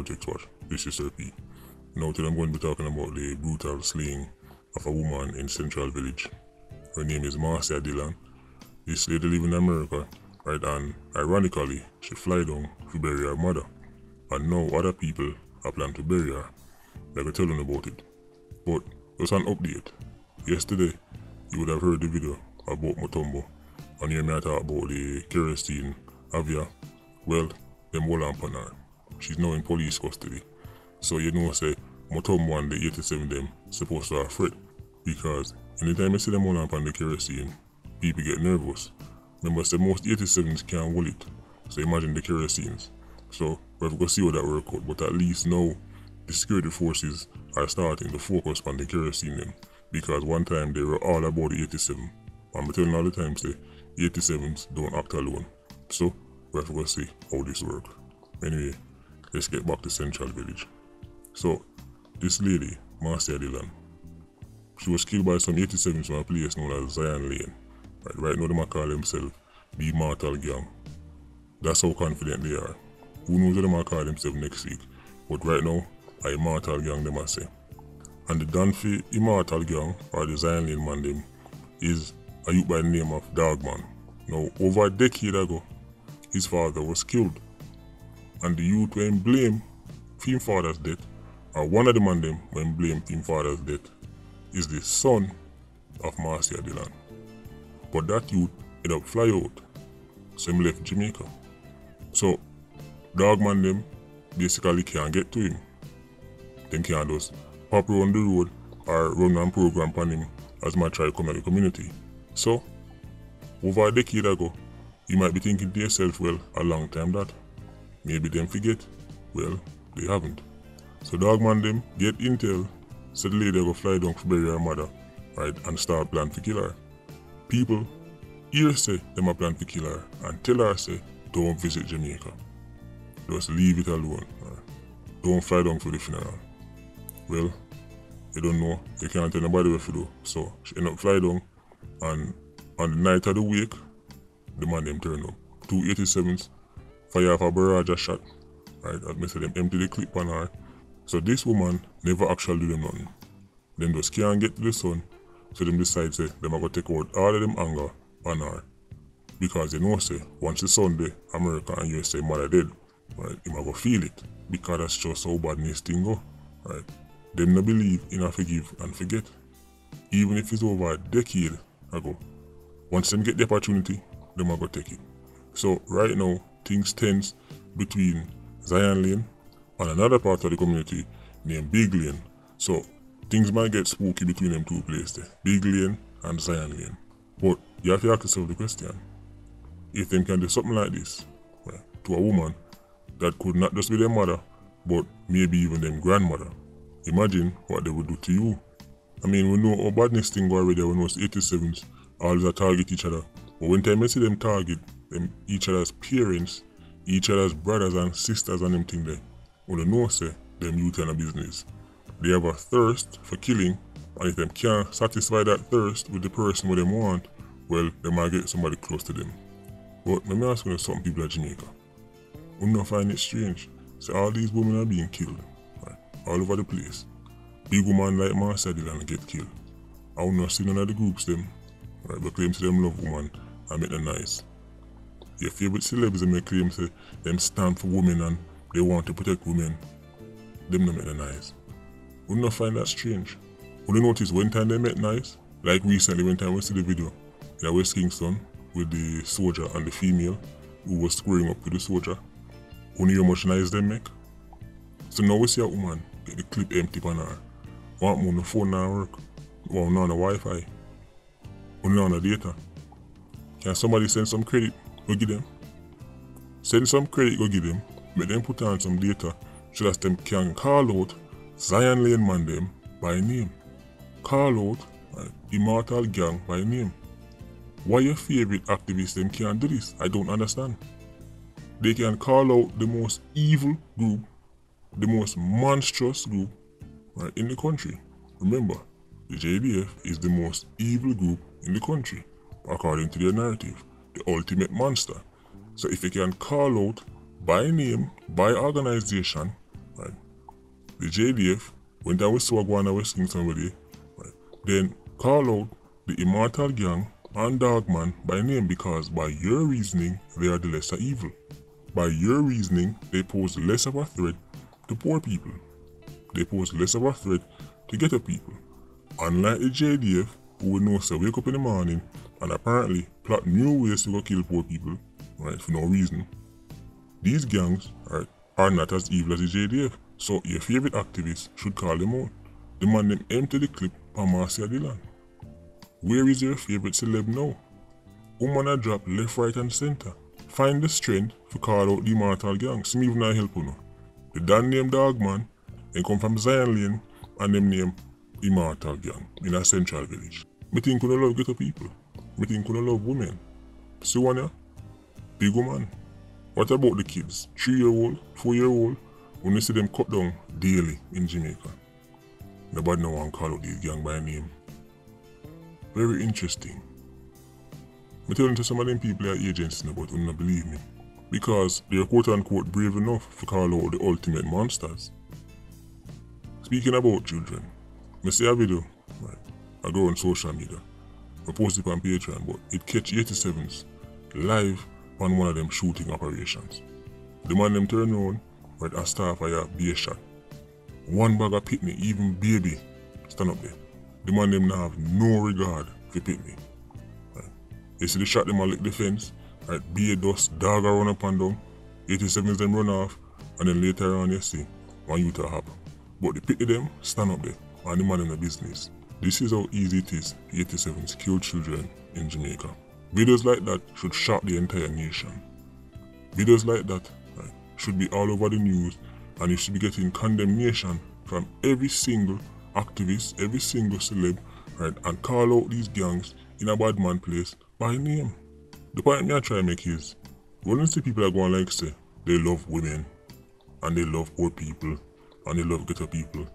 Watch. This is Sir P. Now today I'm going to be talking about the brutal slaying of a woman in Central Village. Her name is Marcia Dillon. This lady live in America, right? And ironically, she fly down to bury her mother. And now other people are planning to bury her. Like I tell them about it. But there's an update. Yesterday, you would have heard the video about Mutombo. And you may talk about the kerosene Avia. Well, them hold on her. She's now in police custody. So you know say Mutombo one, the 87 them supposed to have afraid. Because anytime you see them on upon the kerosene, people get nervous. Remember say most 87s can't hold it. So imagine the kerosenes. So we're going to see how that work out. But at least now the security forces are starting to focus on the kerosene them. Because one time they were all about the 87. I'm telling all the time say 87s don't act alone. So we have to go see how this works. Anyway, let's get back to Central Village. So, this lady, Marcia Dillon, she was killed by some 87s from a place known as Zion Lane. Right, right now, they call themselves the Immortal Gang. That's how confident they are. Who knows what they might call themselves next week? But right now, a Immortal Gang, they must say. And the Dunphy Immortal Gang, or the Zion Lane man, them, is a youth by the name of Dogman. Now, over a decade ago, his father was killed. And the youth when blame his father's death, or one of the man them when blame his father's death, is the son of Marcia Dillon. But that youth ended up fly out, so he left Jamaica. So Dogman them basically can't get to him. They can't just pop around the road or run a program on him as much try come at the community. So over a decade ago, you might be thinking to yourself, well, a long time that. Maybe them forget. Well, they haven't. So Dogman them get intel, so the lady go fly down to bury her mother, right, and start plan to kill her. People hear say them a plan to kill her and tell her say don't visit Jamaica. Just leave it alone. Right? Don't fly down for the funeral. Well, you don't know, you can't tell nobody what to do. So she end up fly down and on the night of the wake, the man them turn up. Two 87s, fire off a barrage of shot. Right, as me say them empty the clip on her. So this woman never actually do them nothing. Them just can't get to the son. So them decide say them are gonna take out all of them anger on her. Because they know say once the Sunday, America and USA mother dead, right, him a go feel it. Because that's just how bad this thing go. Right. Them no believe in a forgive and forget. Even if it's over a decade ago. Once them get the opportunity, them are gonna take it. So right now, things tense between Zion Lane and another part of the community named Big Lane. So things might get spooky between them two places, Big Lane and Zion Lane. But you have to ask yourself the question: If them can do something like this right, to a woman that could not just be their mother, but maybe even their grandmother, imagine what they would do to you. I mean, we know how badness thing go already when it was 87s, always a target each other. But when time I see them target them each other's parents, each other's brothers and sisters and them thing there, when they know say them youth and a business. They have a thirst for killing, and if them can't satisfy that thirst with the person what them want, well, they might get somebody close to them. But let me ask you some people at Jamaica. We not find it strange. So all these women are being killed, right? All over the place. Big woman like Marcia Dillon get killed. I will not see none of the groups them, right? But claim to them love woman and make them nice. Your favorite celebs may claim say them stand for women and they want to protect women. Them no make them nice. We not find that strange. Only notice when time they met nice, like recently when time we see the video in West Kingston with the soldier and the female who was squaring up with the soldier. Only how much nice they make. So now we see a woman get the clip empty on her. Want more on the phone now work. Want on the Wi-Fi. Only on the data. Can somebody send some credit? Go give them. Send some credit, go give them. Make them put on some data so that them can call out Zion Lane man them by name. Call out Immortal Gang by name. Why your favorite activists them can't do this? I don't understand. They can call out the most evil group, the most monstrous group right, in the country. Remember, the JDF is the most evil group in the country, according to their narrative, the ultimate monster. So if you can call out by name, by organization, right? The JDF went down with Swagwana King somebody, right? Then call out the Immortal Gang and Dogman by name because by your reasoning, they are the lesser evil. By your reasoning, they pose less of a threat to poor people. They pose less of a threat to ghetto people. Unlike the JDF, who would know so wake up in the morning and apparently plot new ways to go kill poor people, right, for no reason. These gangs, right, are not as evil as the JDF, so your favorite activists should call them out. Demand them empty the clip on Marcia Dillon. Where is your favorite celeb now? Woman a drop left, right and center. Find the strength to call out the mortal gang. Some even not help you. The dan name Dogman and come from Zion Lane and them name Immortal Gang in a central village. Me think we love ghetto people. Think we love women. See one ya? Big woman. What about the kids? Three year old, four year old? When you see them cut down daily in Jamaica. Nobody no one call out these gang by name. Very interesting. Me telling to some of them people at agents now, but not believe me. Because they are quote unquote brave enough to call out the ultimate monsters. Speaking about children, me see a video, right, I go on social media. I post it on Patreon, but it catch 87s live on one of them shooting operations. The man them turn around, right, and start fire be a shot. One bag of pitney, even baby, stand up there. The man them now have no regard for pitney. Right. You see the shot them a lick the fence, right, be a dust, dog a run up and down, 87s them run off, and then later on you see one youth happen. But the pitney them stand up there, and the man in the business. This is how easy it is 87s kill children in Jamaica. Videos like that should shock the entire nation. Videos like that right, should be all over the news and you should be getting condemnation from every single activist, every single celeb, right, and call out these gangs in a bad man place by name. The point me I try to make is, when you see people are going like say, they love women, and they love poor people, and they love ghetto people,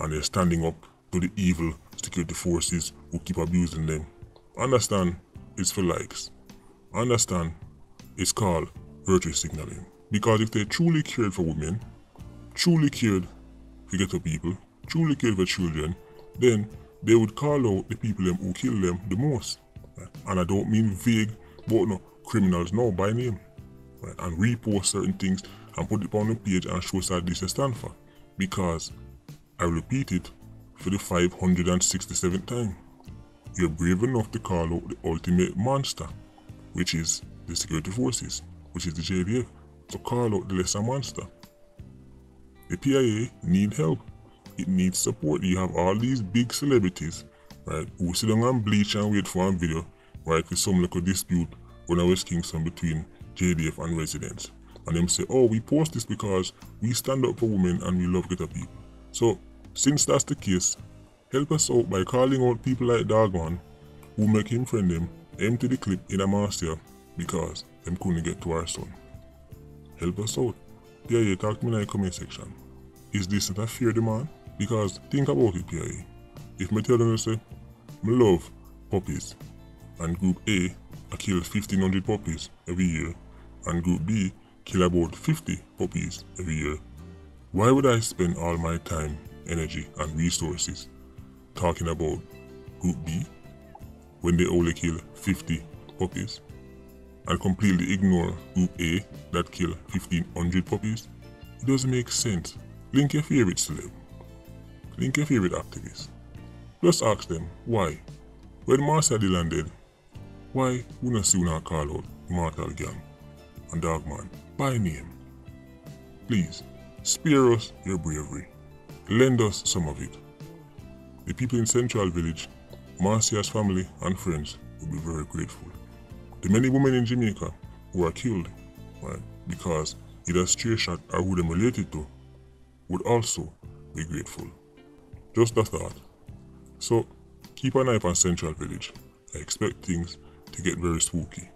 and they're standing up the evil security forces who keep abusing them. Understand, it's for likes. Understand, it's called virtue signaling. Because if they truly cared for women, truly cared for ghetto people, truly cared for children, then they would call out the people them who kill them the most. And I don't mean vague, but no criminals, no, by name. Right? And repost certain things and put it on the page and show that this is stand for. Because I repeat it for the 567th time. You're brave enough to call out the ultimate monster, which is the security forces, which is the JDF. So call out the lesser monster. The PIA need help. It needs support. You have all these big celebrities, right, who sit down and bleach and wait for a video, right, for some little dispute when I was Kingston between JDF and residents. And them say, oh, we post this because we stand up for women and we love ghetto people. So, since that's the case, help us out by calling out people like Dogman who make him friend them, empty the clip in a master because them couldn't get to our son. Help us out. PIA talk to me in the comment section. Is this not a fair demand? Because think about it, PIA. If me tell them say, me love puppies, and group A I kill 1500 puppies every year, and group B kill about 50 puppies every year, why would I spend all my time, energy, and resources talking about group B when they only kill 50 puppies? and completely ignore Group A that kill 1500 puppies? It doesn't make sense. Link your favorite celeb. Link your favorite activist. Just ask them why. When Marcia Dillon dead, why wouldn't sooner call out Mortal Gang and Dogman by name? Please, spare us your bravery. Lend us some of it. The people in Central Village, Marcia's family and friends will be very grateful. The many women in Jamaica who are killed right, because either stray shot or who them related to would also be grateful. Just a thought. So keep an eye on Central Village. I expect things to get very spooky.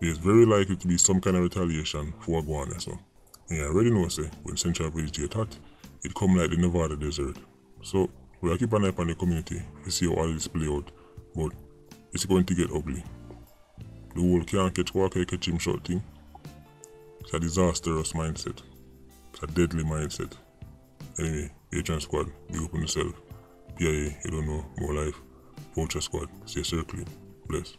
There's very likely to be some kind of retaliation for so. And I already know say when Central Village get hot, it come like the Nevada desert. So we'll keep an eye on the community to see how all this play out. But it's going to get ugly. The whole can't catch walker, catch him short thing. It's a disastrous mindset. It's a deadly mindset. Anyway, Patreon Squad, be open yourself. PIA, you don't know, more life. Vulture Squad, stay circling. Bless.